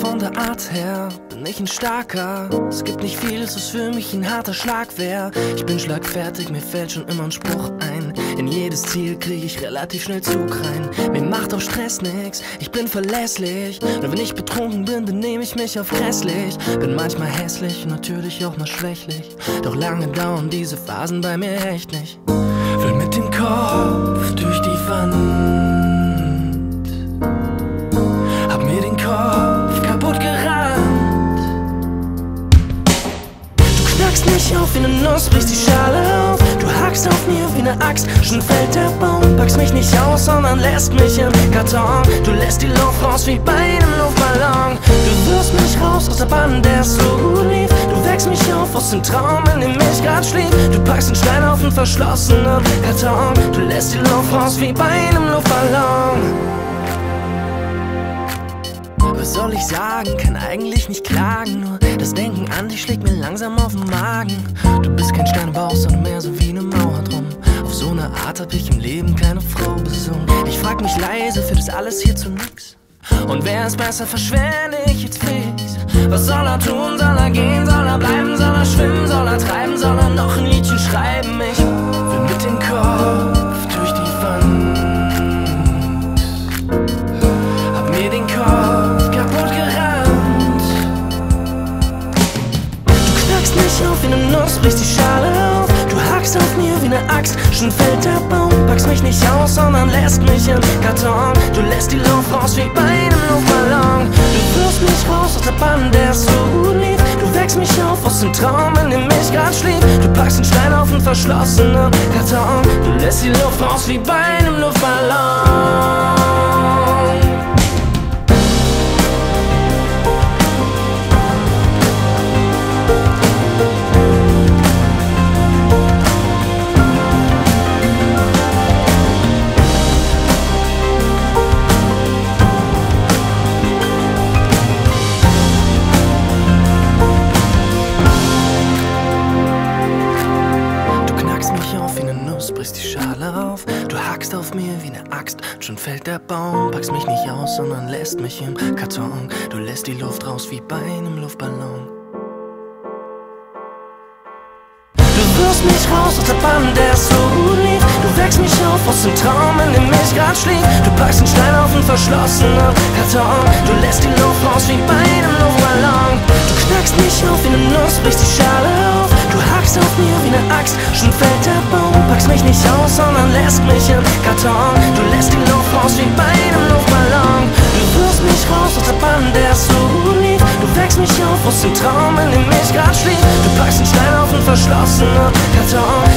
Von der Art her bin ich ein starker. Es gibt nicht vieles, was für mich ein harter Schlag wäre. Ich bin schlagfertig, mir fällt schon immer ein Spruch ein. In jedes Ziel krieg ich relativ schnell Zug rein. Mir macht auch Stress nix, ich bin verlässlich. Nur wenn ich betrunken bin, benehme ich mich auf grässlich. Bin manchmal hässlich, natürlich auch mal schwächlich. Doch lange dauern diese Phasen bei mir echt nicht. Will mit dem Kopf durch die mich auf wie ne Nuss, brichst die Schale auf. Du hackst auf mir wie ne Axt, schon fällt der Baum. Packst mich nicht aus, sondern lässt mich im Karton. Du lässt die Luft raus wie bei einem Luftballon. Du wirst mich raus aus der Bahn, der so gut lief. Du wächst mich auf aus dem Traum, in dem ich grad schlief. Du packst den Stein auf den verschlossenen Karton. Du lässt die Luft raus wie bei einem Luftballon. Was soll ich sagen? Kann eigentlich nicht klagen. Nur an dich schlägt mir langsam auf den Magen. Du bist kein Steinbauch, sondern mehr so wie ne Mauer drum. Auf so eine Art hab ich im Leben keine Frau besungen. Ich frag mich leise, für das alles hier zu nix. Und wer es besser verschwende ich jetzt fix? Was soll er tun? Soll er gehen? Soll er bleiben? Soll er schwimmen? Soll er treiben? Soll er noch ein Liedchen schreiben? Du knackst mich auf wie ne Nuss, brichst die Schale auf. Du hackst auf mir wie ne Axt, schon fällt der Baum. Packst mich nicht aus, sondern lässt mich im Karton. Du lässt die Luft raus wie bei einem Luftballon. Du wirfst mich raus aus der Bahn, der so gut lief. Du wächst mich auf aus dem Traum, in dem ich grad schlief. Du packst den Stein auf den verschlossenen Karton. Du lässt die Luft raus wie bei einem Luftballon. Brichst die Schale auf. Du hackst auf mir wie ne Axt, schon fällt der Baum. Packst mich nicht aus, sondern lässt mich im Karton. Du lässt die Luft raus wie bei einem Luftballon. Du wirfst mich raus aus der Bahn, der so gut lief. Du wächst mich auf aus dem Traum, in dem ich grad schlief. Du packst den Stein auf den verschlossenen Karton. Du lässt die Luft raus wie bei einem Luftballon. Du knackst mich auf wie ne Nuss, brichst die Schale auf. Hackst auf mir wie ne Axt, schon fällt der Baum. Packst mich nicht aus, sondern lässt mich im Karton. Du lässt die Luft raus wie bei einem Luftballon. Du wirfst mich raus aus der Bahn, der so lief. Du wächst mich auf aus dem Traum, in dem ich grad schlief. Du packst den Stein auf den verschlossenen Karton.